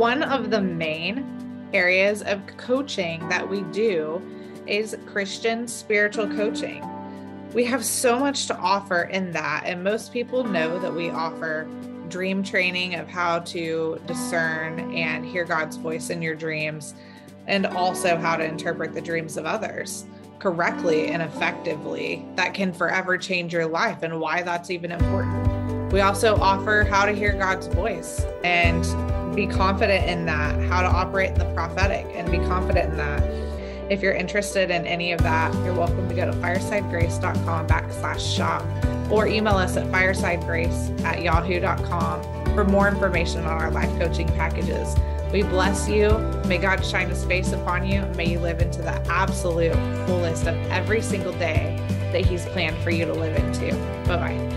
one of the main areas of coaching that we do is Christian spiritual coaching. We have so much to offer in that, and most people know that we offer dream training of how to discern and hear God's voice in your dreams, and also how to interpret the dreams of others correctly and effectively that can forever change your life and why that's even important. We also offer how to hear God's voice and be confident in that, how to operate in the prophetic and be confident in that. If you're interested in any of that, you're welcome to go to firesidegrace.com backslash shop or email us at firesidegrace at yahoo.com for more information on our life coaching packages. We bless you. May God shine his face upon you. May you live into the absolute fullest of every single day that he's planned for you to live into. Bye bye.